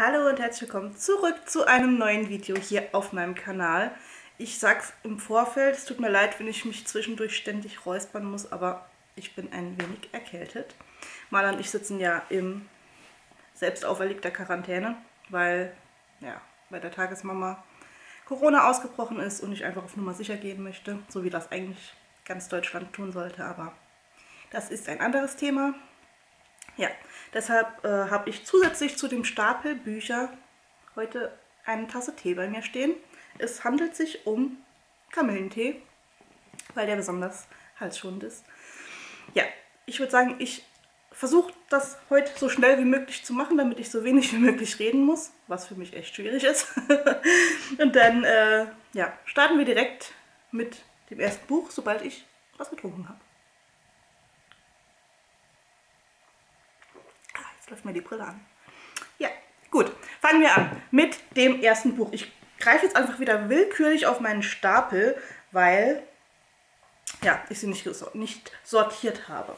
Hallo und herzlich willkommen zurück zu einem neuen Video hier auf meinem Kanal. Ich sag's im Vorfeld, es tut mir leid, wenn ich mich zwischendurch ständig räuspern muss, aber ich bin ein wenig erkältet. Mala und ich sitzen ja in selbst auferlegter Quarantäne, weil ja, bei der Tagesmama Corona ausgebrochen ist und ich einfach auf Nummer sicher gehen möchte, so wie das eigentlich ganz Deutschland tun sollte, aber das ist ein anderes Thema. Ja, deshalb äh, habe ich zusätzlich zu dem Stapel Bücher heute eine Tasse Tee bei mir stehen. Es handelt sich um Kamillentee, weil der besonders halsschonend ist. Ja, ich würde sagen, ich versuche das heute so schnell wie möglich zu machen, damit ich so wenig wie möglich reden muss, was für mich echt schwierig ist. Und dann äh, ja, starten wir direkt mit dem ersten Buch, sobald ich was getrunken habe. Läuft mir die Brille an. Ja, gut. Fangen wir an mit dem ersten Buch. Ich greife jetzt einfach wieder willkürlich auf meinen Stapel, weil ja, ich sie nicht, nicht sortiert habe.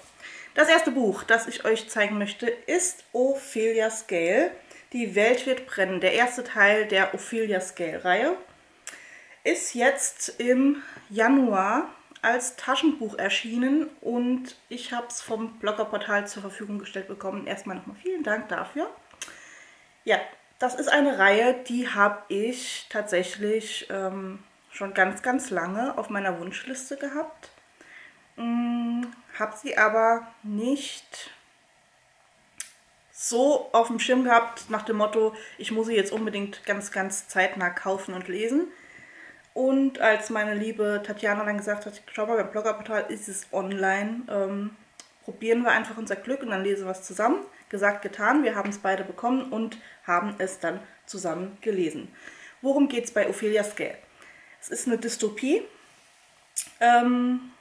Das erste Buch, das ich euch zeigen möchte, ist Ophelia Scale. Die Welt wird brennen. Der erste Teil der Ophelia Scale-Reihe ist jetzt im Januar als Taschenbuch erschienen und ich habe es vom Bloggerportal zur Verfügung gestellt bekommen. Erstmal nochmal vielen Dank dafür. Ja, das ist eine Reihe, die habe ich tatsächlich ähm, schon ganz, ganz lange auf meiner Wunschliste gehabt. Hm, habe sie aber nicht so auf dem Schirm gehabt, nach dem Motto, ich muss sie jetzt unbedingt ganz, ganz zeitnah kaufen und lesen. Und als meine liebe Tatjana dann gesagt hat, schau mal, beim Bloggerportal ist es online, ähm, probieren wir einfach unser Glück und dann lesen wir es zusammen. Gesagt, getan, wir haben es beide bekommen und haben es dann zusammen gelesen. Worum geht es bei Ophelia Scale? Es ist eine Dystopie ähm,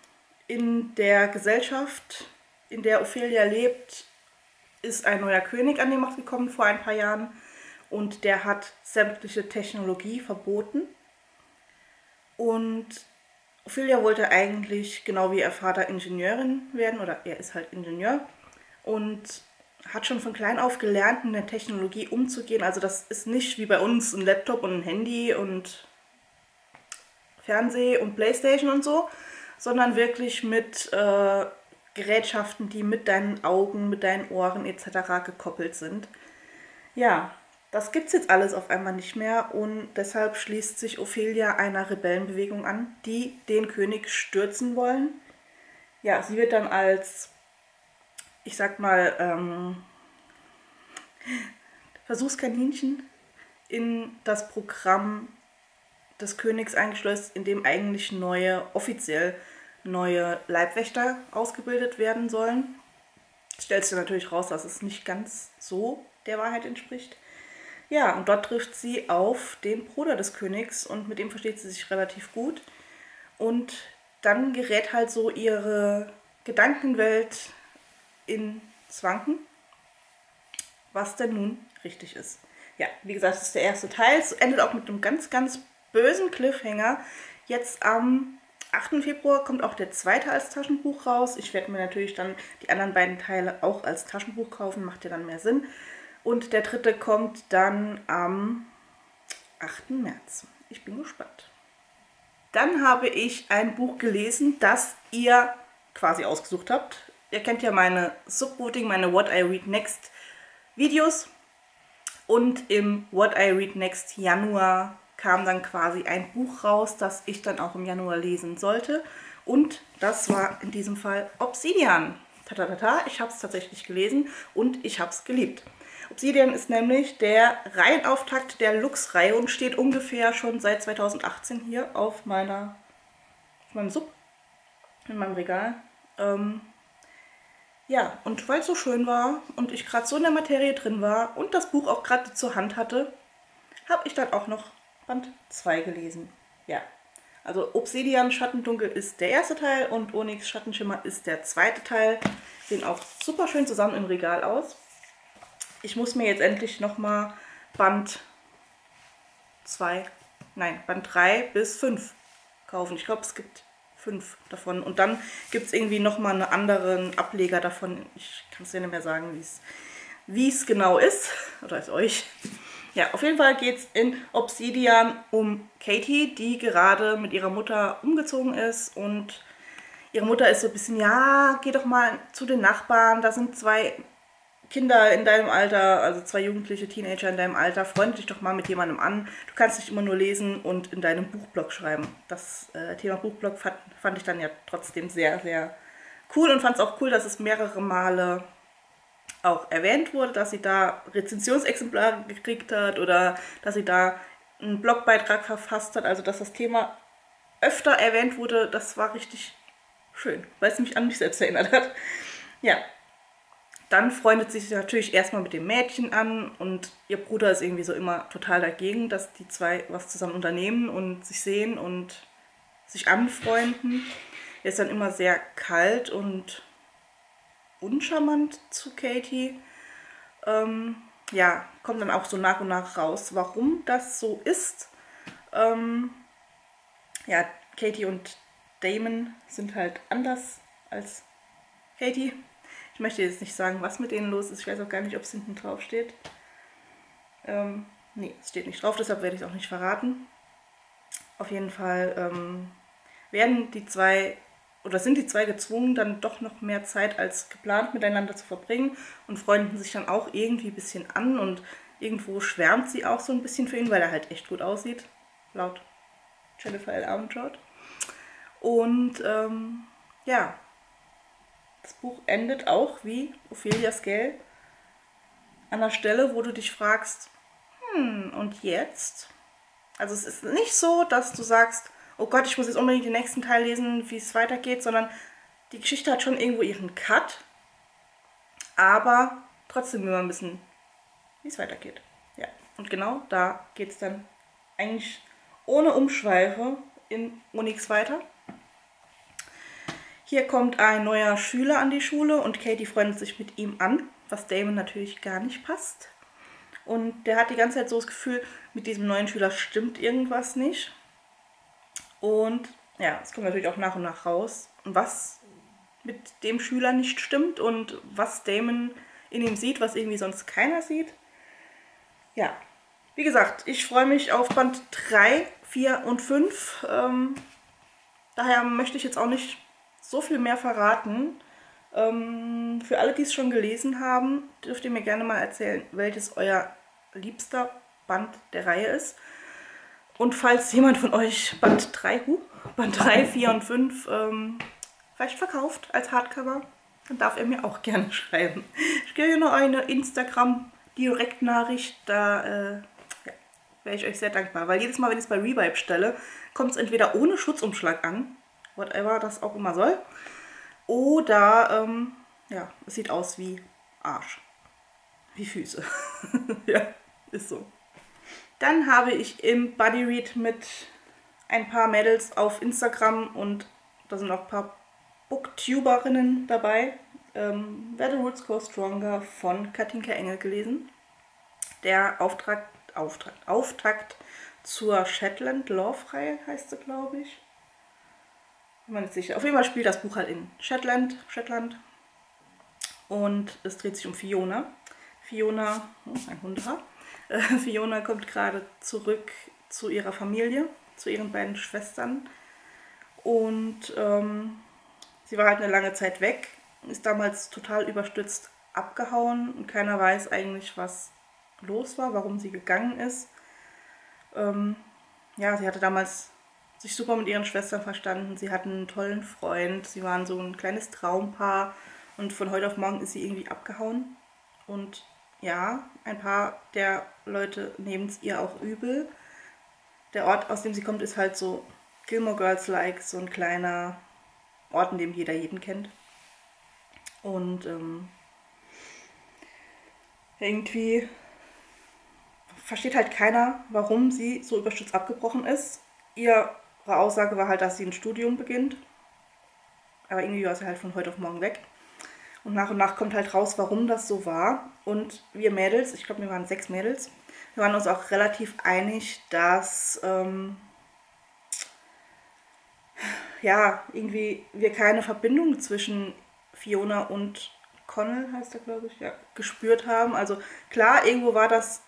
in der Gesellschaft, in der Ophelia lebt, ist ein neuer König an die Macht gekommen vor ein paar Jahren und der hat sämtliche Technologie verboten und Ophelia wollte eigentlich, genau wie ihr Vater, Ingenieurin werden, oder er ist halt Ingenieur. Und hat schon von klein auf gelernt, mit der Technologie umzugehen. Also das ist nicht wie bei uns ein Laptop und ein Handy und Fernseh und Playstation und so, sondern wirklich mit äh, Gerätschaften, die mit deinen Augen, mit deinen Ohren etc. gekoppelt sind. Ja, das gibt es jetzt alles auf einmal nicht mehr und deshalb schließt sich Ophelia einer Rebellenbewegung an, die den König stürzen wollen. Ja, sie wird dann als, ich sag mal, ähm, Versuchskaninchen in das Programm des Königs eingeschleust, in dem eigentlich neue, offiziell neue Leibwächter ausgebildet werden sollen. Stellt sich natürlich raus, dass es nicht ganz so der Wahrheit entspricht. Ja, und dort trifft sie auf den Bruder des Königs und mit dem versteht sie sich relativ gut. Und dann gerät halt so ihre Gedankenwelt in Zwanken, was denn nun richtig ist. Ja, wie gesagt, das ist der erste Teil. Es endet auch mit einem ganz, ganz bösen Cliffhanger. Jetzt am 8. Februar kommt auch der zweite als Taschenbuch raus. Ich werde mir natürlich dann die anderen beiden Teile auch als Taschenbuch kaufen, macht ja dann mehr Sinn. Und der dritte kommt dann am 8. März. Ich bin gespannt. Dann habe ich ein Buch gelesen, das ihr quasi ausgesucht habt. Ihr kennt ja meine Subvoting, meine What I Read Next Videos. Und im What I Read Next Januar kam dann quasi ein Buch raus, das ich dann auch im Januar lesen sollte. Und das war in diesem Fall Obsidian. Tatatata, ich habe es tatsächlich gelesen und ich habe es geliebt. Obsidian ist nämlich der Reihenauftakt der Lux-Reihe und steht ungefähr schon seit 2018 hier auf meiner, auf meinem Sub, in meinem Regal. Ähm, ja, und weil es so schön war und ich gerade so in der Materie drin war und das Buch auch gerade zur Hand hatte, habe ich dann auch noch Band 2 gelesen. Ja, also Obsidian Schattendunkel ist der erste Teil und Onyx Schattenschimmer ist der zweite Teil. Sehen auch super schön zusammen im Regal aus. Ich muss mir jetzt endlich nochmal Band 2, nein, Band 3 bis 5 kaufen. Ich glaube, es gibt 5 davon. Und dann gibt es irgendwie nochmal einen anderen Ableger davon. Ich kann es dir nicht mehr sagen, wie es genau ist. Oder ist euch. Ja, auf jeden Fall geht es in Obsidian um Katie, die gerade mit ihrer Mutter umgezogen ist und ihre Mutter ist so ein bisschen, ja, geh doch mal zu den Nachbarn, da sind zwei Kinder in deinem Alter, also zwei jugendliche Teenager in deinem Alter, freunde dich doch mal mit jemandem an. Du kannst nicht immer nur lesen und in deinem Buchblog schreiben. Das äh, Thema Buchblog fand, fand ich dann ja trotzdem sehr, sehr cool und fand es auch cool, dass es mehrere Male auch erwähnt wurde, dass sie da Rezensionsexemplare gekriegt hat oder dass sie da einen Blogbeitrag verfasst hat, also dass das Thema öfter erwähnt wurde, das war richtig schön, weil es mich an mich selbst erinnert hat. Ja, dann freundet sie sich natürlich erstmal mit dem Mädchen an und ihr Bruder ist irgendwie so immer total dagegen, dass die zwei was zusammen unternehmen und sich sehen und sich anfreunden. Er ist dann immer sehr kalt und uncharmant zu Katie. Ähm, ja, kommt dann auch so nach und nach raus, warum das so ist. Ähm, ja, Katie und Damon sind halt anders als Katie. Ich möchte jetzt nicht sagen, was mit denen los ist. Ich weiß auch gar nicht, ob es hinten drauf steht. Ähm, nee, es steht nicht drauf, deshalb werde ich es auch nicht verraten. Auf jeden Fall ähm, werden die zwei oder sind die zwei gezwungen, dann doch noch mehr Zeit als geplant miteinander zu verbringen und freunden sich dann auch irgendwie ein bisschen an und irgendwo schwärmt sie auch so ein bisschen für ihn, weil er halt echt gut aussieht, laut Jennifer L. Armentrout. Und ähm, ja, das Buch endet auch wie Ophelias Gell an der Stelle, wo du dich fragst, hm, und jetzt? Also es ist nicht so, dass du sagst, oh Gott, ich muss jetzt unbedingt den nächsten Teil lesen, wie es weitergeht, sondern die Geschichte hat schon irgendwo ihren Cut, aber trotzdem will man wissen, wie es weitergeht. Ja, und genau da geht es dann eigentlich ohne Umschweife in Unix weiter. Hier kommt ein neuer Schüler an die Schule und Katie freundet sich mit ihm an, was Damon natürlich gar nicht passt. Und der hat die ganze Zeit so das Gefühl, mit diesem neuen Schüler stimmt irgendwas nicht. Und ja, es kommt natürlich auch nach und nach raus, was mit dem Schüler nicht stimmt und was Damon in ihm sieht, was irgendwie sonst keiner sieht. Ja, wie gesagt, ich freue mich auf Band 3, 4 und 5. Ähm, daher möchte ich jetzt auch nicht so viel mehr verraten. Ähm, für alle, die es schon gelesen haben, dürft ihr mir gerne mal erzählen, welches euer liebster Band der Reihe ist. Und falls jemand von euch Band 3, huh, Band 3, 4 und 5 ähm, vielleicht verkauft als Hardcover, dann darf er mir auch gerne schreiben. Ich gebe noch eine Instagram-Direktnachricht, da äh, ja, wäre ich euch sehr dankbar. Weil jedes Mal, wenn ich es bei Revive stelle, kommt es entweder ohne Schutzumschlag an, whatever das auch immer soll, oder ähm, ja, es sieht aus wie Arsch. Wie Füße. ja, ist so. Dann habe ich im Buddy Read mit ein paar Mädels auf Instagram und da sind auch ein paar Booktuberinnen dabei. Ähm, Where the Roots Go Stronger von Katinka Engel gelesen. Der Auftrag, Auftrag, Auftakt zur Shetland Love-Reihe heißt sie, glaube ich. Bin mir nicht sicher. Auf jeden Fall spielt das Buch halt in Shetland, Shetland. Und es dreht sich um Fiona. Fiona, oh, ein Hundehaar. Äh, Fiona kommt gerade zurück zu ihrer Familie, zu ihren beiden Schwestern. Und ähm, sie war halt eine lange Zeit weg, ist damals total überstützt abgehauen und keiner weiß eigentlich, was los war, warum sie gegangen ist. Ähm, ja, sie hatte damals sich super mit ihren Schwestern verstanden. Sie hatten einen tollen Freund. Sie waren so ein kleines Traumpaar. Und von heute auf morgen ist sie irgendwie abgehauen. Und ja, ein paar der Leute nehmen es ihr auch übel. Der Ort, aus dem sie kommt, ist halt so Gilmore Girls-like, so ein kleiner Ort, in dem jeder jeden kennt. Und ähm, irgendwie versteht halt keiner, warum sie so überstürzt abgebrochen ist. Ihre Aussage war halt, dass sie ein Studium beginnt. Aber irgendwie war sie halt von heute auf morgen weg. Und nach und nach kommt halt raus, warum das so war. Und wir Mädels, ich glaube, wir waren sechs Mädels, wir waren uns auch relativ einig, dass ähm, ja, irgendwie wir keine Verbindung zwischen Fiona und Connell, heißt er, glaube ich, ja, gespürt haben. Also klar, irgendwo war das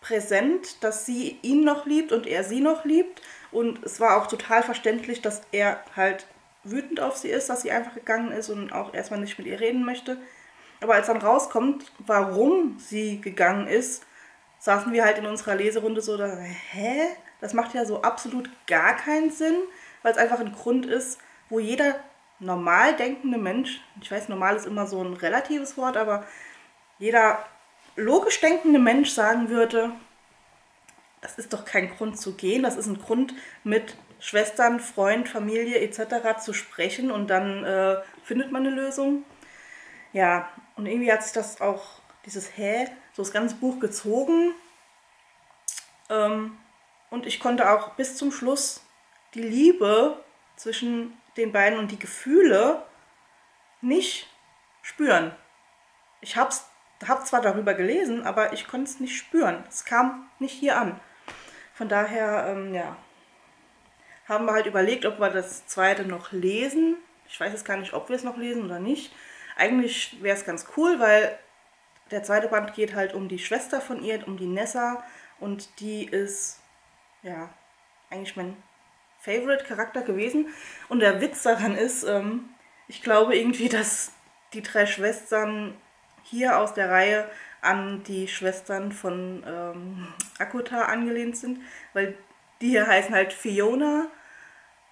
präsent, dass sie ihn noch liebt und er sie noch liebt. Und es war auch total verständlich, dass er halt wütend auf sie ist, dass sie einfach gegangen ist und auch erstmal nicht mit ihr reden möchte. Aber als dann rauskommt, warum sie gegangen ist, saßen wir halt in unserer Leserunde so, da, hä? Das macht ja so absolut gar keinen Sinn, weil es einfach ein Grund ist, wo jeder normal denkende Mensch, ich weiß, normal ist immer so ein relatives Wort, aber jeder logisch denkende Mensch sagen würde, das ist doch kein Grund zu gehen, das ist ein Grund mit Schwestern, Freund, Familie etc. zu sprechen und dann äh, findet man eine Lösung. Ja, und irgendwie hat sich das auch, dieses Hä, so das ganze Buch gezogen. Ähm, und ich konnte auch bis zum Schluss die Liebe zwischen den beiden und die Gefühle nicht spüren. Ich habe hab zwar darüber gelesen, aber ich konnte es nicht spüren. Es kam nicht hier an. Von daher, ähm, ja, haben wir halt überlegt, ob wir das zweite noch lesen. Ich weiß jetzt gar nicht, ob wir es noch lesen oder nicht. Eigentlich wäre es ganz cool, weil der zweite Band geht halt um die Schwester von ihr, um die Nessa. Und die ist, ja, eigentlich mein Favorite-Charakter gewesen. Und der Witz daran ist, ähm, ich glaube irgendwie, dass die drei Schwestern hier aus der Reihe an die Schwestern von ähm, Akota angelehnt sind, weil die hier heißen halt Fiona,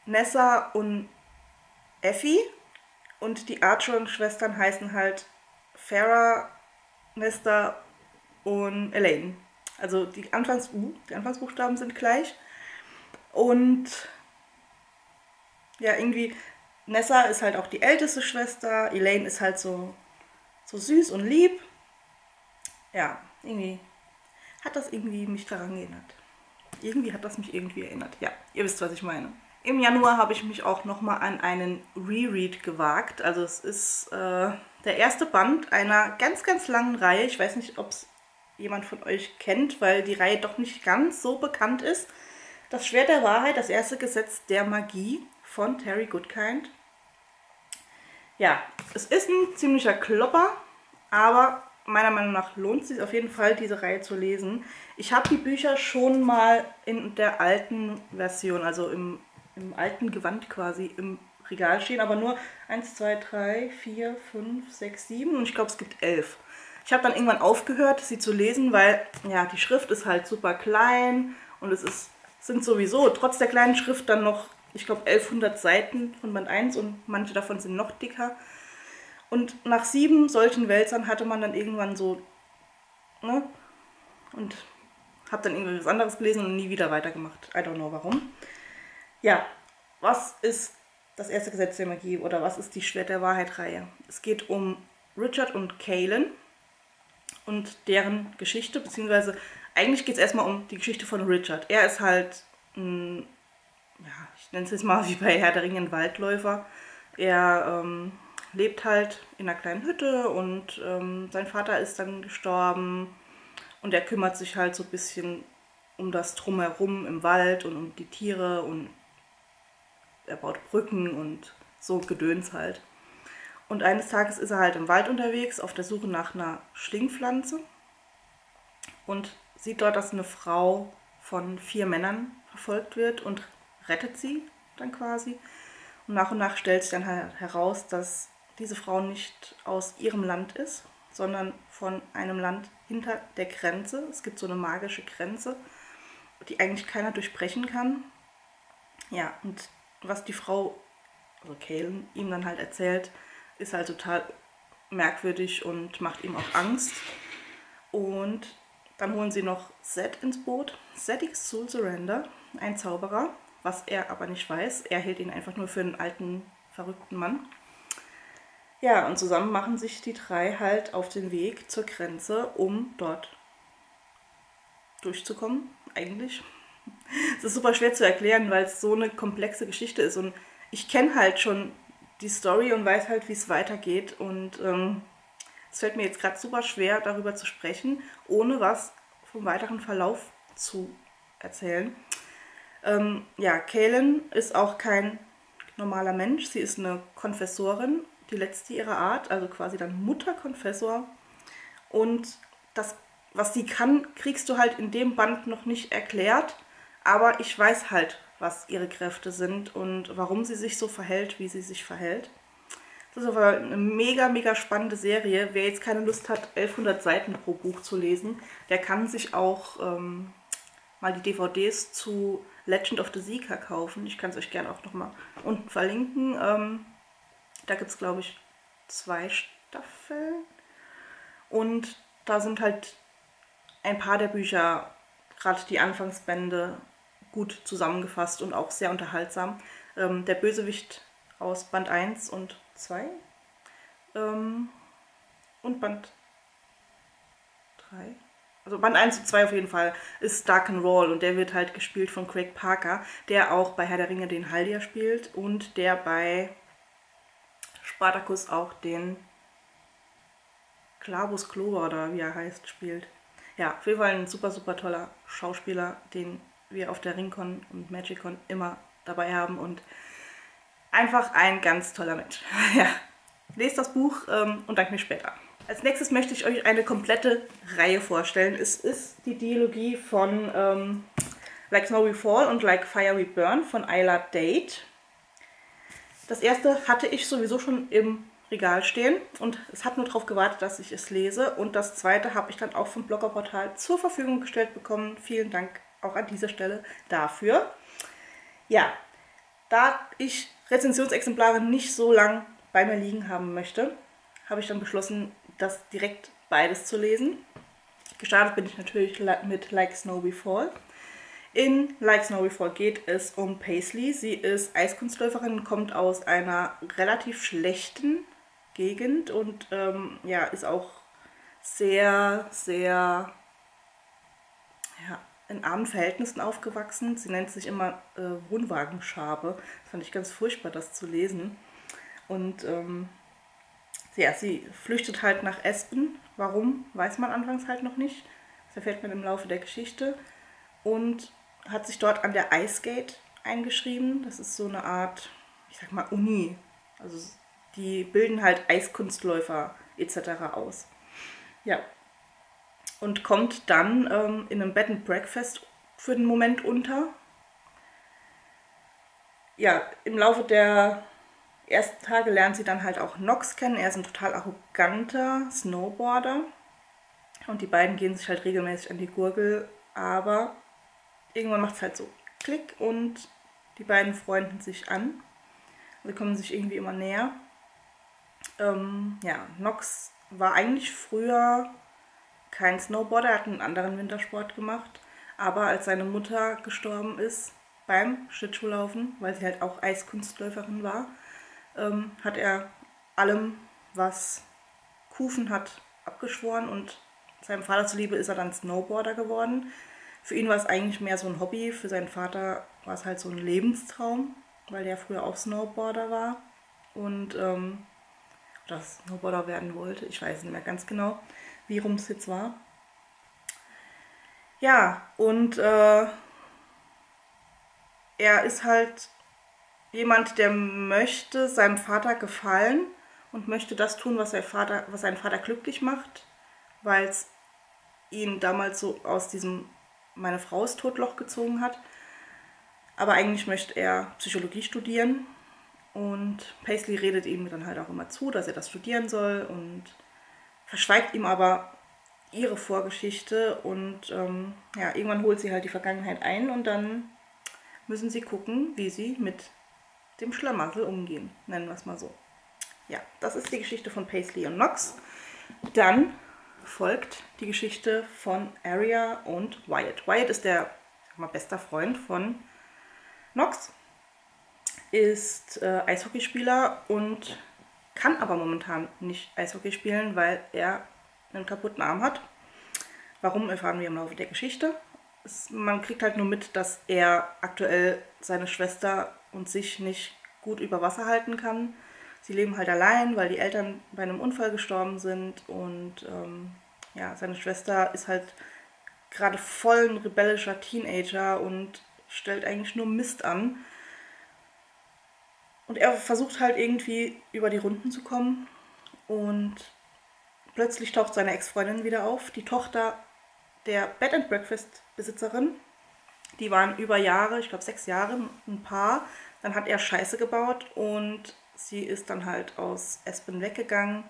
Nessa und Effie. Und die Archer-Schwestern heißen halt Farah, Nesta und Elaine. Also die, Anfangs uh, die Anfangsbuchstaben sind gleich. Und ja, irgendwie, Nessa ist halt auch die älteste Schwester, Elaine ist halt so, so süß und lieb. Ja, irgendwie hat das irgendwie mich daran erinnert. Irgendwie hat das mich irgendwie erinnert. Ja, ihr wisst, was ich meine. Im Januar habe ich mich auch nochmal an einen Reread gewagt. Also es ist äh, der erste Band einer ganz, ganz langen Reihe. Ich weiß nicht, ob es jemand von euch kennt, weil die Reihe doch nicht ganz so bekannt ist. Das Schwert der Wahrheit, das erste Gesetz der Magie von Terry Goodkind. Ja, es ist ein ziemlicher Klopper, aber meiner Meinung nach lohnt es sich auf jeden Fall, diese Reihe zu lesen. Ich habe die Bücher schon mal in der alten Version, also im, im alten Gewand quasi, im Regal stehen, aber nur 1, 2, 3, 4, 5, 6, 7 und ich glaube es gibt 11. Ich habe dann irgendwann aufgehört, sie zu lesen, weil ja, die Schrift ist halt super klein und es ist, sind sowieso trotz der kleinen Schrift dann noch, ich glaube, 1100 Seiten von Band 1 und manche davon sind noch dicker. Und nach sieben solchen Wälzern hatte man dann irgendwann so, ne? Und habe dann irgendwie was anderes gelesen und nie wieder weitergemacht. I don't know warum. Ja, was ist das erste Gesetz der Magie oder was ist die Schwert der Wahrheit-Reihe? Es geht um Richard und Kalen und deren Geschichte, beziehungsweise eigentlich geht es erstmal um die Geschichte von Richard. Er ist halt ein, ja, ich nenne es jetzt mal wie bei Herr der Ringe, ein Waldläufer. Er ähm, lebt halt in einer kleinen Hütte und ähm, sein Vater ist dann gestorben und er kümmert sich halt so ein bisschen um das Drumherum im Wald und um die Tiere und er baut Brücken und so Gedöns halt. Und eines Tages ist er halt im Wald unterwegs auf der Suche nach einer Schlingpflanze und sieht dort, dass eine Frau von vier Männern verfolgt wird und rettet sie dann quasi. Und nach und nach stellt sich dann halt heraus, dass diese Frau nicht aus ihrem Land ist, sondern von einem Land hinter der Grenze. Es gibt so eine magische Grenze, die eigentlich keiner durchbrechen kann. Ja, und was die Frau, also Kalen, ihm dann halt erzählt, ist halt total merkwürdig und macht ihm auch Angst. Und dann holen sie noch Zed ins Boot. Zed ist Soul Surrender, ein Zauberer, was er aber nicht weiß. Er hält ihn einfach nur für einen alten, verrückten Mann. Ja, und zusammen machen sich die drei halt auf den Weg zur Grenze, um dort durchzukommen, eigentlich. Es ist super schwer zu erklären, weil es so eine komplexe Geschichte ist. Und ich kenne halt schon die Story und weiß halt, wie es weitergeht. Und ähm, es fällt mir jetzt gerade super schwer, darüber zu sprechen, ohne was vom weiteren Verlauf zu erzählen. Ähm, ja, Kalen ist auch kein normaler Mensch. Sie ist eine Konfessorin die letzte ihrer Art, also quasi dann Mutterkonfessor. Und das was sie kann, kriegst du halt in dem Band noch nicht erklärt. Aber ich weiß halt, was ihre Kräfte sind und warum sie sich so verhält, wie sie sich verhält. Das ist aber eine mega, mega spannende Serie. Wer jetzt keine Lust hat, 1100 Seiten pro Buch zu lesen, der kann sich auch ähm, mal die DVDs zu Legend of the Seeker kaufen. Ich kann es euch gerne auch nochmal unten verlinken. Ähm, da gibt es, glaube ich, zwei Staffeln. Und da sind halt ein paar der Bücher, gerade die Anfangsbände, gut zusammengefasst und auch sehr unterhaltsam. Ähm, der Bösewicht aus Band 1 und 2 ähm, und Band 3. Also Band 1 und 2 auf jeden Fall ist Dark Roll und der wird halt gespielt von Craig Parker, der auch bei Herr der Ringe den Haldir spielt und der bei Spartacus auch den Clavus Clover oder wie er heißt spielt. Ja, auf jeden Fall ein super, super toller Schauspieler, den wir auf der Ringcon und Magicon immer dabei haben und einfach ein ganz toller Mensch. ja, lest das Buch ähm, und danke mir später. Als nächstes möchte ich euch eine komplette Reihe vorstellen. Es ist die Dialogie von ähm, Like Snow We Fall und Like Fire We Burn von Isla Date. Das erste hatte ich sowieso schon im Regal stehen und es hat nur darauf gewartet, dass ich es lese. Und das zweite habe ich dann auch vom Bloggerportal zur Verfügung gestellt bekommen. Vielen Dank auch an dieser Stelle dafür. Ja, da ich Rezensionsexemplare nicht so lang bei mir liegen haben möchte, habe ich dann beschlossen, das direkt beides zu lesen. Gestartet bin ich natürlich mit Like Snow Before. In Like Snow Before geht es um Paisley. Sie ist Eiskunstläuferin, kommt aus einer relativ schlechten Gegend und ähm, ja, ist auch sehr, sehr ja, in armen Verhältnissen aufgewachsen. Sie nennt sich immer äh, Wohnwagenschabe. Das fand ich ganz furchtbar, das zu lesen. Und ähm, ja, sie flüchtet halt nach Espen. Warum, weiß man anfangs halt noch nicht. Das erfährt man im Laufe der Geschichte. Und hat sich dort an der Icegate eingeschrieben. Das ist so eine Art, ich sag mal, Uni. Also die bilden halt Eiskunstläufer etc. aus. Ja. Und kommt dann ähm, in einem Bed and Breakfast für den Moment unter. Ja, im Laufe der ersten Tage lernt sie dann halt auch Nox kennen. Er ist ein total arroganter Snowboarder. Und die beiden gehen sich halt regelmäßig an die Gurgel. Aber irgendwann macht es halt so Klick und die beiden freunden sich an. Sie kommen sich irgendwie immer näher. Ähm, ja, Nox war eigentlich früher kein Snowboarder, er hat einen anderen Wintersport gemacht. Aber als seine Mutter gestorben ist beim Schlittschuhlaufen, weil sie halt auch Eiskunstläuferin war, ähm, hat er allem, was Kufen hat, abgeschworen und seinem Vater zuliebe ist er dann Snowboarder geworden. Für ihn war es eigentlich mehr so ein Hobby, für seinen Vater war es halt so ein Lebenstraum, weil der früher auch Snowboarder war und ähm, oder Snowboarder werden wollte. Ich weiß nicht mehr ganz genau, wie rum es jetzt war. Ja, und äh, er ist halt jemand, der möchte seinem Vater gefallen und möchte das tun, was, sein Vater, was seinen Vater glücklich macht, weil es ihn damals so aus diesem meine Frau ist Totloch gezogen hat. Aber eigentlich möchte er Psychologie studieren und Paisley redet ihm dann halt auch immer zu, dass er das studieren soll und verschweigt ihm aber ihre Vorgeschichte und ähm, ja, irgendwann holt sie halt die Vergangenheit ein und dann müssen sie gucken, wie sie mit dem Schlamassel umgehen, nennen wir es mal so. Ja, das ist die Geschichte von Paisley und Knox. Dann folgt die Geschichte von Arya und Wyatt. Wyatt ist der mal, bester Freund von Knox, ist äh, Eishockeyspieler und kann aber momentan nicht Eishockey spielen, weil er einen kaputten Arm hat. Warum erfahren wir im Laufe der Geschichte. Es, man kriegt halt nur mit, dass er aktuell seine Schwester und sich nicht gut über Wasser halten kann. Sie leben halt allein, weil die Eltern bei einem Unfall gestorben sind und ähm, ja, seine Schwester ist halt gerade voll ein rebellischer Teenager und stellt eigentlich nur Mist an. Und er versucht halt irgendwie über die Runden zu kommen und plötzlich taucht seine Ex-Freundin wieder auf. Die Tochter der Bed and Breakfast Besitzerin. Die waren über Jahre, ich glaube sechs Jahre, ein Paar. Dann hat er Scheiße gebaut und sie ist dann halt aus Aspen weggegangen.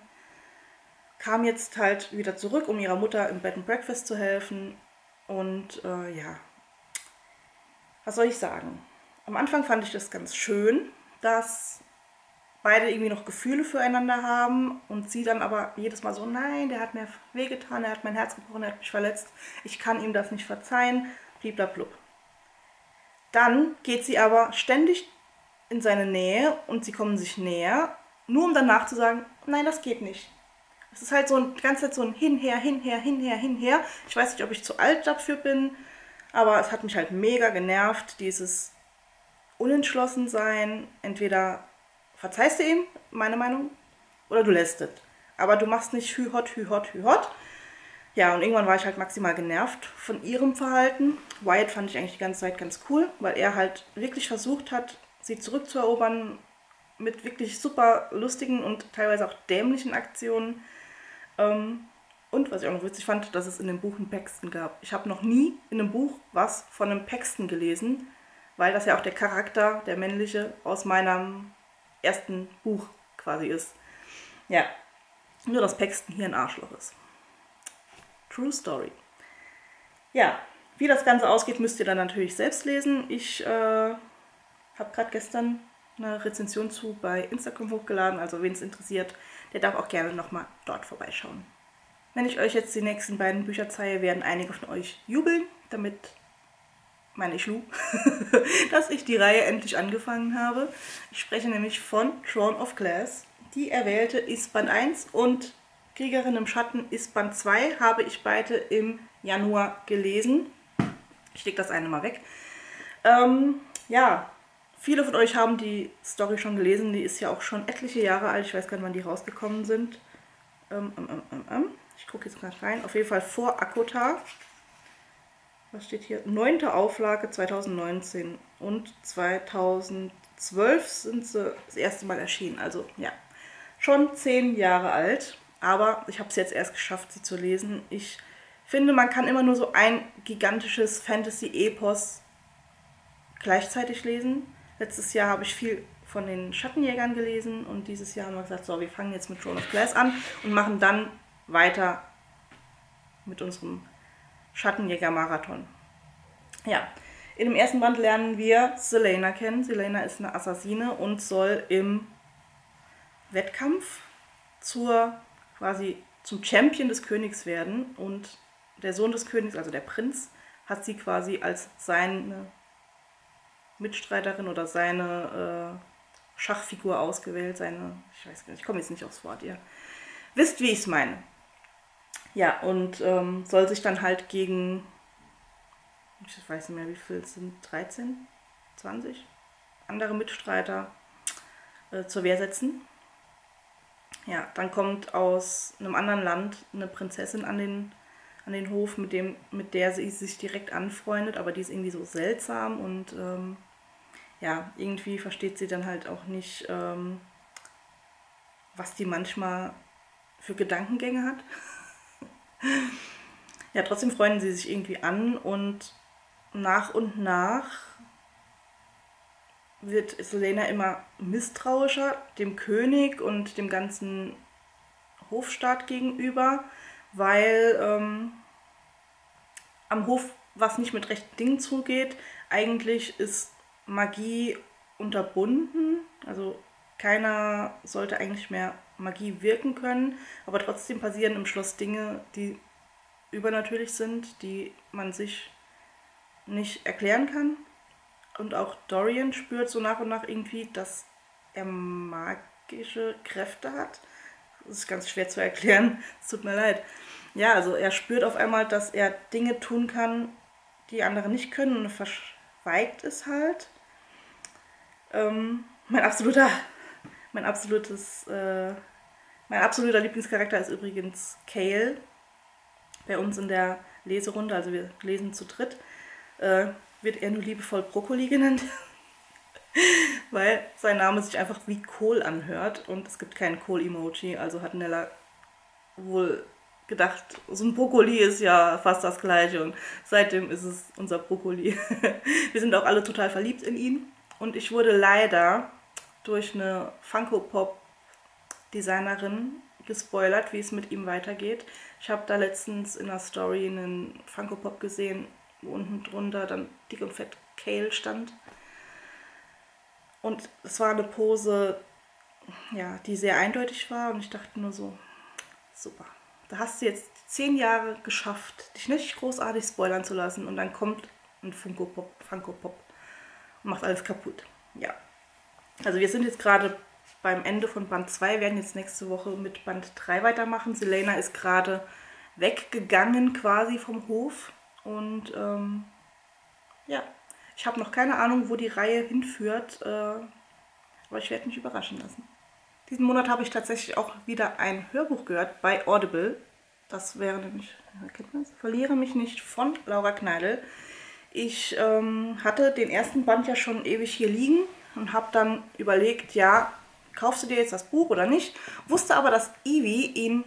Kam jetzt halt wieder zurück, um ihrer Mutter im Bed and Breakfast zu helfen. Und äh, ja, was soll ich sagen? Am Anfang fand ich das ganz schön, dass beide irgendwie noch Gefühle füreinander haben und sie dann aber jedes Mal so, nein, der hat mir wehgetan, er hat mein Herz gebrochen, er hat mich verletzt, ich kann ihm das nicht verzeihen, bliblablub. Dann geht sie aber ständig in seine Nähe und sie kommen sich näher, nur um danach zu sagen, nein, das geht nicht. Es ist halt so ein, die ganze Zeit so ein Hinher, Hinher, Hinher, Hinher. Ich weiß nicht, ob ich zu alt dafür bin, aber es hat mich halt mega genervt, dieses Unentschlossensein. Entweder verzeihst du ihm, meine Meinung, oder du lässt es. Aber du machst nicht hü hot, hü hot, hü hot. Ja, und irgendwann war ich halt maximal genervt von ihrem Verhalten. Wyatt fand ich eigentlich die ganze Zeit ganz cool, weil er halt wirklich versucht hat, sie zurückzuerobern mit wirklich super lustigen und teilweise auch dämlichen Aktionen. Ähm, und was ich auch noch witzig fand, dass es in dem Buch einen Paxton gab. Ich habe noch nie in einem Buch was von einem Paxton gelesen, weil das ja auch der Charakter, der männliche, aus meinem ersten Buch quasi ist. Ja, nur dass Paxton hier ein Arschloch ist. True Story. Ja, wie das Ganze ausgeht, müsst ihr dann natürlich selbst lesen. Ich äh, habe gerade gestern eine Rezension zu bei Instagram hochgeladen, also wen es interessiert, der darf auch gerne nochmal dort vorbeischauen. Wenn ich euch jetzt die nächsten beiden Bücher zeige, werden einige von euch jubeln, damit meine ich Lu, dass ich die Reihe endlich angefangen habe. Ich spreche nämlich von Throne of Glass. Die erwählte ist Band 1 und Kriegerin im Schatten ist Band 2. Habe ich beide im Januar gelesen. Ich lege das eine mal weg. Ähm, ja, viele von euch haben die Story schon gelesen. Die ist ja auch schon etliche Jahre alt. Ich weiß gar nicht, wann die rausgekommen sind. Ähm, ähm, ähm, ähm. Ich gucke jetzt gerade rein. Auf jeden Fall vor Akota. Was steht hier? Neunte Auflage 2019 und 2012 sind sie das erste Mal erschienen. Also ja, schon zehn Jahre alt. Aber ich habe es jetzt erst geschafft, sie zu lesen. Ich finde, man kann immer nur so ein gigantisches Fantasy-Epos gleichzeitig lesen. Letztes Jahr habe ich viel von den Schattenjägern gelesen und dieses Jahr haben wir gesagt, so, wir fangen jetzt mit Throne of Glass an und machen dann weiter mit unserem Schattenjäger-Marathon. Ja, in dem ersten Band lernen wir Selena kennen. Selena ist eine Assassine und soll im Wettkampf zur quasi zum Champion des Königs werden und der Sohn des Königs, also der Prinz, hat sie quasi als seine Mitstreiterin oder seine äh, Schachfigur ausgewählt, seine, ich weiß gar nicht, ich komme jetzt nicht aufs Wort, ihr wisst, wie ich es meine. Ja, und ähm, soll sich dann halt gegen, ich weiß nicht mehr, wie viel es sind, 13, 20 andere Mitstreiter äh, zur Wehr setzen. Ja, dann kommt aus einem anderen Land eine Prinzessin an den, an den Hof, mit, dem, mit der sie sich direkt anfreundet, aber die ist irgendwie so seltsam und ähm, ja, irgendwie versteht sie dann halt auch nicht, ähm, was die manchmal für Gedankengänge hat. ja, trotzdem freuen sie sich irgendwie an und nach und nach wird Selena immer misstrauischer dem König und dem ganzen Hofstaat gegenüber, weil ähm, am Hof was nicht mit rechten Dingen zugeht. Eigentlich ist Magie unterbunden, also keiner sollte eigentlich mehr Magie wirken können, aber trotzdem passieren im Schloss Dinge, die übernatürlich sind, die man sich nicht erklären kann. Und auch Dorian spürt so nach und nach irgendwie, dass er magische Kräfte hat. Das ist ganz schwer zu erklären. Es tut mir leid. Ja, also er spürt auf einmal, dass er Dinge tun kann, die andere nicht können und verschweigt es halt. Ähm, mein absoluter mein absolutes, äh, mein absoluter Lieblingscharakter ist übrigens Kale. Bei uns in der Leserunde, also wir lesen zu dritt, äh, wird er nur liebevoll Brokkoli genannt, weil sein Name sich einfach wie Kohl anhört und es gibt kein Kohl-Emoji, also hat Nella wohl gedacht, so ein Brokkoli ist ja fast das gleiche und seitdem ist es unser Brokkoli. Wir sind auch alle total verliebt in ihn und ich wurde leider durch eine Funko Pop Designerin gespoilert, wie es mit ihm weitergeht. Ich habe da letztens in der Story einen Funko Pop gesehen, wo unten drunter dann dick und fett Kale stand. Und es war eine Pose, ja, die sehr eindeutig war und ich dachte nur so, super. Da hast du jetzt zehn Jahre geschafft, dich nicht großartig spoilern zu lassen und dann kommt ein Funko Pop, Funko Pop macht alles kaputt. Ja. Also wir sind jetzt gerade beim Ende von Band 2, werden jetzt nächste Woche mit Band 3 weitermachen. Selena ist gerade weggegangen quasi vom Hof und ähm, ja, ich habe noch keine Ahnung, wo die Reihe hinführt, äh, aber ich werde mich überraschen lassen. Diesen Monat habe ich tatsächlich auch wieder ein Hörbuch gehört bei Audible. Das wäre nämlich, kennt man Verliere mich nicht von Laura Kneidel. Ich ähm, hatte den ersten Band ja schon ewig hier liegen und habe dann überlegt, ja, kaufst du dir jetzt das Buch oder nicht? Wusste aber, dass Ivy ihn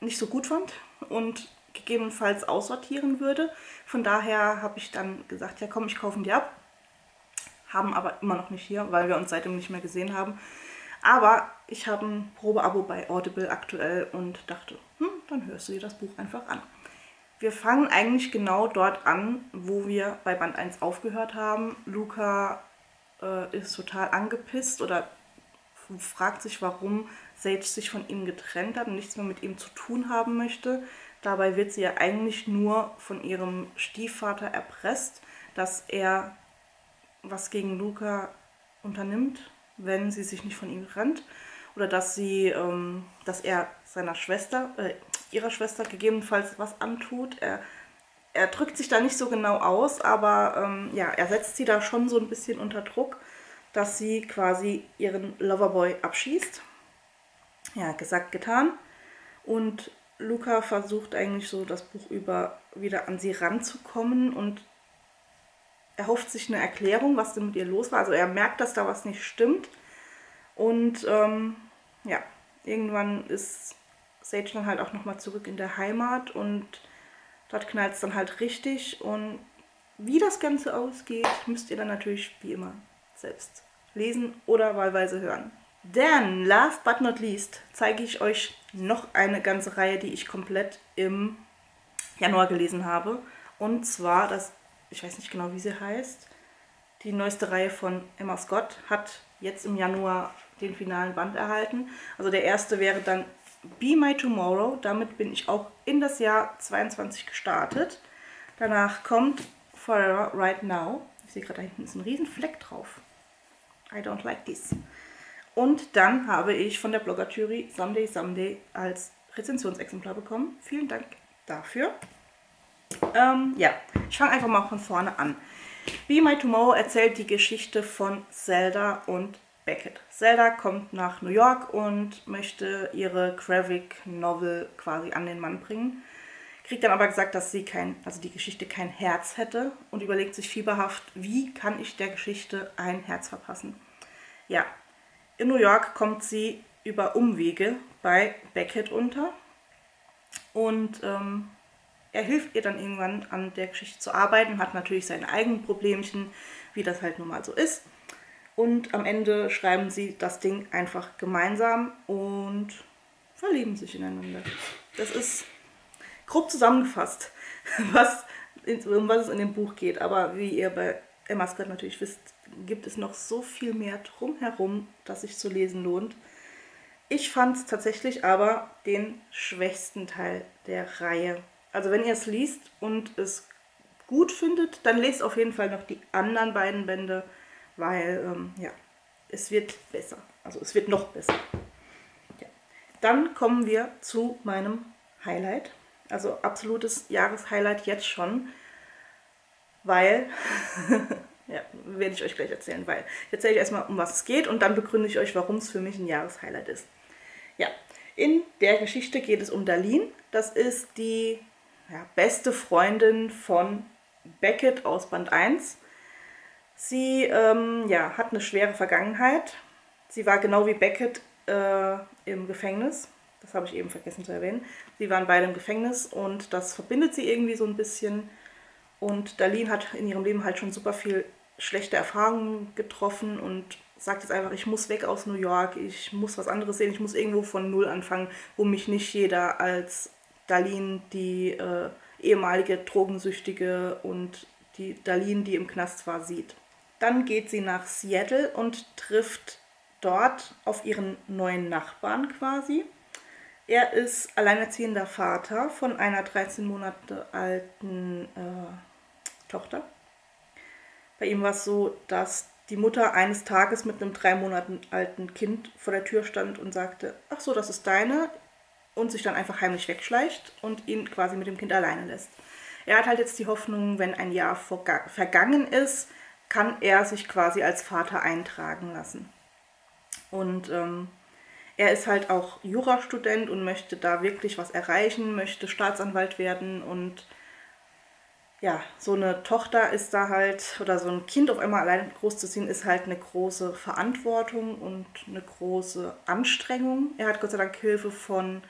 nicht so gut fand und gegebenenfalls aussortieren würde. Von daher habe ich dann gesagt, ja komm, ich kaufe ihn dir ab. Haben aber immer noch nicht hier, weil wir uns seitdem nicht mehr gesehen haben. Aber ich habe ein Probeabo bei Audible aktuell und dachte, hm, dann hörst du dir das Buch einfach an. Wir fangen eigentlich genau dort an, wo wir bei Band 1 aufgehört haben. Luca äh, ist total angepisst oder fragt sich, warum Sage sich von ihm getrennt hat und nichts mehr mit ihm zu tun haben möchte. Dabei wird sie ja eigentlich nur von ihrem Stiefvater erpresst, dass er was gegen Luca unternimmt, wenn sie sich nicht von ihm trennt. Oder dass sie, ähm, dass er seiner Schwester, äh, ihrer Schwester gegebenenfalls was antut. Er, er drückt sich da nicht so genau aus, aber ähm, ja, er setzt sie da schon so ein bisschen unter Druck dass sie quasi ihren Loverboy abschießt. Ja, gesagt, getan. Und Luca versucht eigentlich so das Buch über wieder an sie ranzukommen und er hofft sich eine Erklärung, was denn mit ihr los war. Also er merkt, dass da was nicht stimmt. Und ähm, ja, irgendwann ist Sage dann halt auch nochmal zurück in der Heimat und dort knallt es dann halt richtig. Und wie das Ganze ausgeht, müsst ihr dann natürlich wie immer selbst lesen oder wahlweise hören. Dann, last but not least, zeige ich euch noch eine ganze Reihe, die ich komplett im Januar gelesen habe. Und zwar, das, ich weiß nicht genau, wie sie heißt, die neueste Reihe von Emma Scott hat jetzt im Januar den finalen Band erhalten. Also der erste wäre dann Be My Tomorrow. Damit bin ich auch in das Jahr 22 gestartet. Danach kommt Forever Right Now. Ich sehe gerade, da hinten ist ein riesen Fleck drauf. I don't like this. Und dann habe ich von der Blogger-Jury Someday Someday als Rezensionsexemplar bekommen. Vielen Dank dafür. Ähm, ja, ich fange einfach mal von vorne an. Be My Tomorrow erzählt die Geschichte von Zelda und Beckett. Zelda kommt nach New York und möchte ihre Kravik-Novel quasi an den Mann bringen. Kriegt dann aber gesagt, dass sie kein, also die Geschichte kein Herz hätte und überlegt sich fieberhaft, wie kann ich der Geschichte ein Herz verpassen. Ja, in New York kommt sie über Umwege bei Beckett unter und ähm, er hilft ihr dann irgendwann an der Geschichte zu arbeiten, hat natürlich seine eigenen Problemchen, wie das halt nun mal so ist. Und am Ende schreiben sie das Ding einfach gemeinsam und verlieben sich ineinander. Das ist grob zusammengefasst, was, um was es in dem Buch geht. Aber wie ihr bei Emma Scott natürlich wisst, gibt es noch so viel mehr drumherum, dass sich zu lesen lohnt. Ich fand es tatsächlich aber den schwächsten Teil der Reihe. Also wenn ihr es liest und es gut findet, dann lest auf jeden Fall noch die anderen beiden Bände, weil ähm, ja, es wird besser. Also es wird noch besser. Ja. Dann kommen wir zu meinem Highlight. Also absolutes Jahreshighlight jetzt schon, weil Ja, werde ich euch gleich erzählen, weil ich erzähle euch erstmal, um was es geht und dann begründe ich euch, warum es für mich ein Jahreshighlight ist. Ja, in der Geschichte geht es um Darlene. Das ist die ja, beste Freundin von Beckett aus Band 1. Sie ähm, ja, hat eine schwere Vergangenheit. Sie war genau wie Beckett äh, im Gefängnis. Das habe ich eben vergessen zu erwähnen. Sie waren beide im Gefängnis und das verbindet sie irgendwie so ein bisschen. Und Darlene hat in ihrem Leben halt schon super viel schlechte Erfahrungen getroffen und sagt jetzt einfach, ich muss weg aus New York, ich muss was anderes sehen, ich muss irgendwo von Null anfangen, wo mich nicht jeder als Darlene, die äh, ehemalige Drogensüchtige und die Darlene, die im Knast war, sieht. Dann geht sie nach Seattle und trifft dort auf ihren neuen Nachbarn quasi. Er ist alleinerziehender Vater von einer 13 Monate alten äh, Tochter. Bei ihm war es so, dass die Mutter eines Tages mit einem drei Monate alten Kind vor der Tür stand und sagte, ach so, das ist deine, und sich dann einfach heimlich wegschleicht und ihn quasi mit dem Kind alleine lässt. Er hat halt jetzt die Hoffnung, wenn ein Jahr vergangen ist, kann er sich quasi als Vater eintragen lassen. Und ähm, er ist halt auch Jurastudent und möchte da wirklich was erreichen, möchte Staatsanwalt werden und ja, so eine Tochter ist da halt, oder so ein Kind auf einmal allein großzuziehen, ist halt eine große Verantwortung und eine große Anstrengung. Er hat Gott sei Dank Hilfe von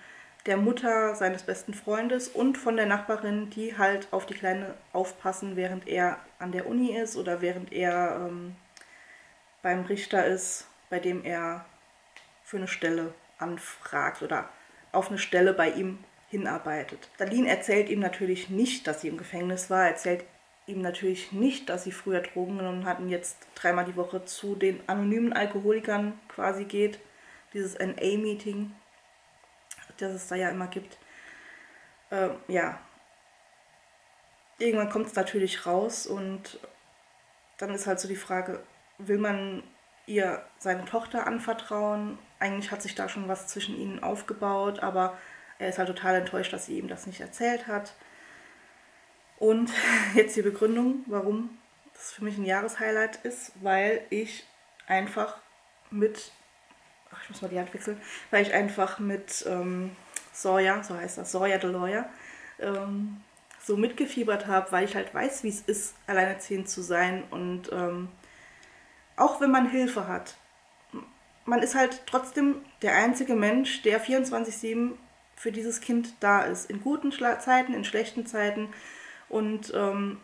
der Mutter seines besten Freundes und von der Nachbarin, die halt auf die Kleine aufpassen, während er an der Uni ist oder während er ähm, beim Richter ist, bei dem er für eine Stelle anfragt oder auf eine Stelle bei ihm hinarbeitet. Darlene erzählt ihm natürlich nicht, dass sie im Gefängnis war, erzählt ihm natürlich nicht, dass sie früher Drogen genommen hat und jetzt dreimal die Woche zu den anonymen Alkoholikern quasi geht, dieses NA-Meeting das es da ja immer gibt. Ähm, ja, irgendwann kommt es natürlich raus und dann ist halt so die Frage, will man ihr seine Tochter anvertrauen? Eigentlich hat sich da schon was zwischen ihnen aufgebaut, aber er ist halt total enttäuscht, dass sie ihm das nicht erzählt hat. Und jetzt die Begründung, warum das für mich ein Jahreshighlight ist, weil ich einfach mit ich muss mal die Hand wechseln, weil ich einfach mit ähm, Sawyer, so heißt das, Sawyer Lawyer, ähm, so mitgefiebert habe, weil ich halt weiß, wie es ist, alleinerziehend zu sein und ähm, auch wenn man Hilfe hat, man ist halt trotzdem der einzige Mensch, der 24-7 für dieses Kind da ist. In guten Zeiten, in schlechten Zeiten. Und ähm,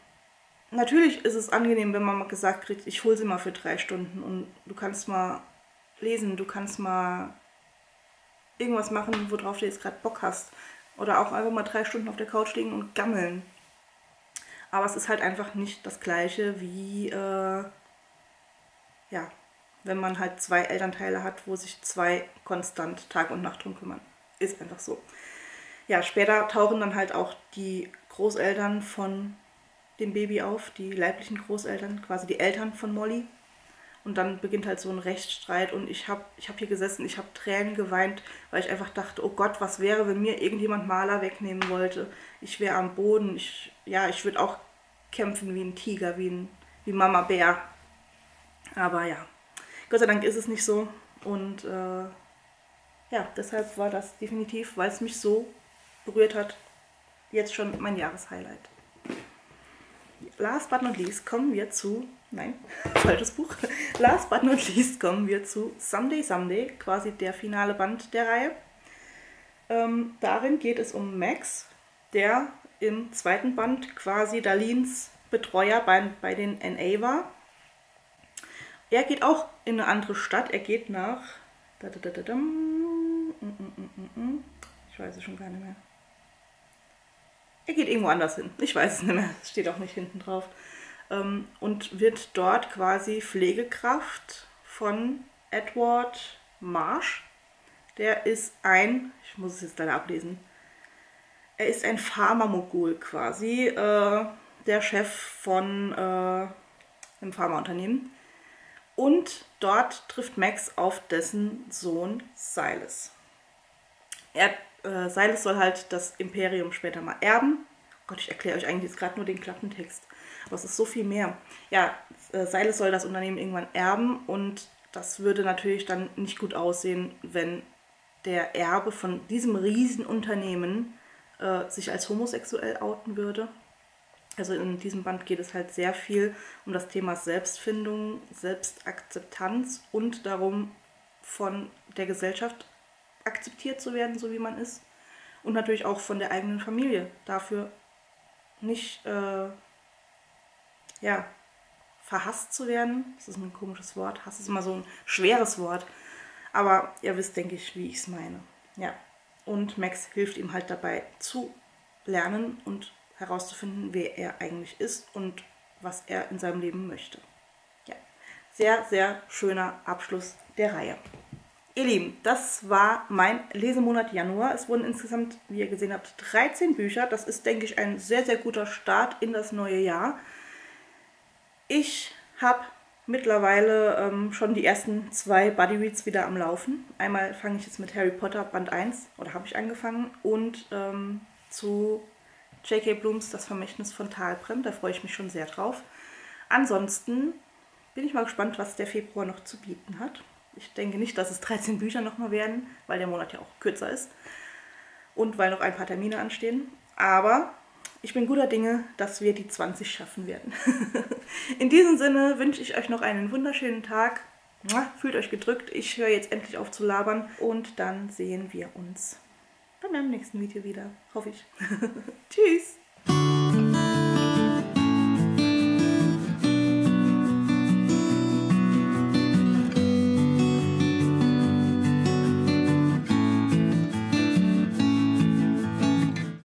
natürlich ist es angenehm, wenn man mal gesagt kriegt, ich hole sie mal für drei Stunden und du kannst mal lesen, du kannst mal irgendwas machen, worauf du jetzt gerade Bock hast. Oder auch einfach mal drei Stunden auf der Couch liegen und gammeln. Aber es ist halt einfach nicht das gleiche wie, äh, ja, wenn man halt zwei Elternteile hat, wo sich zwei konstant Tag und Nacht drum kümmern. Ist einfach so. Ja, später tauchen dann halt auch die Großeltern von dem Baby auf, die leiblichen Großeltern, quasi die Eltern von Molly. Und dann beginnt halt so ein Rechtsstreit und ich habe ich hab hier gesessen, ich habe Tränen geweint, weil ich einfach dachte, oh Gott, was wäre, wenn mir irgendjemand Maler wegnehmen wollte? Ich wäre am Boden, ich, ja, ich würde auch kämpfen wie ein Tiger, wie, ein, wie Mama Bär. Aber ja, Gott sei Dank ist es nicht so und äh, ja, deshalb war das definitiv, weil es mich so berührt hat, jetzt schon mein Jahreshighlight. Last but not least kommen wir zu Nein, falsches Buch. Last but not least kommen wir zu Someday Someday, quasi der finale Band der Reihe. Ähm, darin geht es um Max, der im zweiten Band quasi Dalins Betreuer bei, bei den NA war. Er geht auch in eine andere Stadt. Er geht nach. Ich weiß es schon gar nicht mehr. Er geht irgendwo anders hin. Ich weiß es nicht mehr. Es steht auch nicht hinten drauf ähm, und wird dort quasi Pflegekraft von Edward Marsh. Der ist ein, ich muss es jetzt leider ablesen, er ist ein Pharmamogul quasi, äh, der Chef von äh, einem Pharmaunternehmen. Und dort trifft Max auf dessen Sohn Silas. Er, äh, Silas soll halt das Imperium später mal erben. Gott, ich erkläre euch eigentlich jetzt gerade nur den Klappentext. Es ist so viel mehr. Ja, äh, Silas soll das Unternehmen irgendwann erben und das würde natürlich dann nicht gut aussehen, wenn der Erbe von diesem Riesenunternehmen äh, sich als homosexuell outen würde. Also in diesem Band geht es halt sehr viel um das Thema Selbstfindung, Selbstakzeptanz und darum, von der Gesellschaft akzeptiert zu werden, so wie man ist. Und natürlich auch von der eigenen Familie dafür nicht äh, ja, verhasst zu werden. Das ist ein komisches Wort. Hass ist immer so ein schweres Wort. Aber ihr wisst, denke ich, wie ich es meine. Ja. Und Max hilft ihm halt dabei zu lernen und herauszufinden, wer er eigentlich ist und was er in seinem Leben möchte. Ja. Sehr, sehr schöner Abschluss der Reihe. Ihr Lieben, das war mein Lesemonat Januar. Es wurden insgesamt, wie ihr gesehen habt, 13 Bücher. Das ist, denke ich, ein sehr, sehr guter Start in das neue Jahr. Ich habe mittlerweile ähm, schon die ersten zwei Buddy Reads wieder am Laufen. Einmal fange ich jetzt mit Harry Potter Band 1, oder habe ich angefangen, und ähm, zu J.K. Blooms Das Vermächtnis von Talbrem. Da freue ich mich schon sehr drauf. Ansonsten bin ich mal gespannt, was der Februar noch zu bieten hat. Ich denke nicht, dass es 13 Bücher nochmal werden, weil der Monat ja auch kürzer ist. Und weil noch ein paar Termine anstehen. Aber ich bin guter Dinge, dass wir die 20 schaffen werden. In diesem Sinne wünsche ich euch noch einen wunderschönen Tag. Fühlt euch gedrückt. Ich höre jetzt endlich auf zu labern. Und dann sehen wir uns bei meinem nächsten Video wieder. Hoffe ich. Tschüss.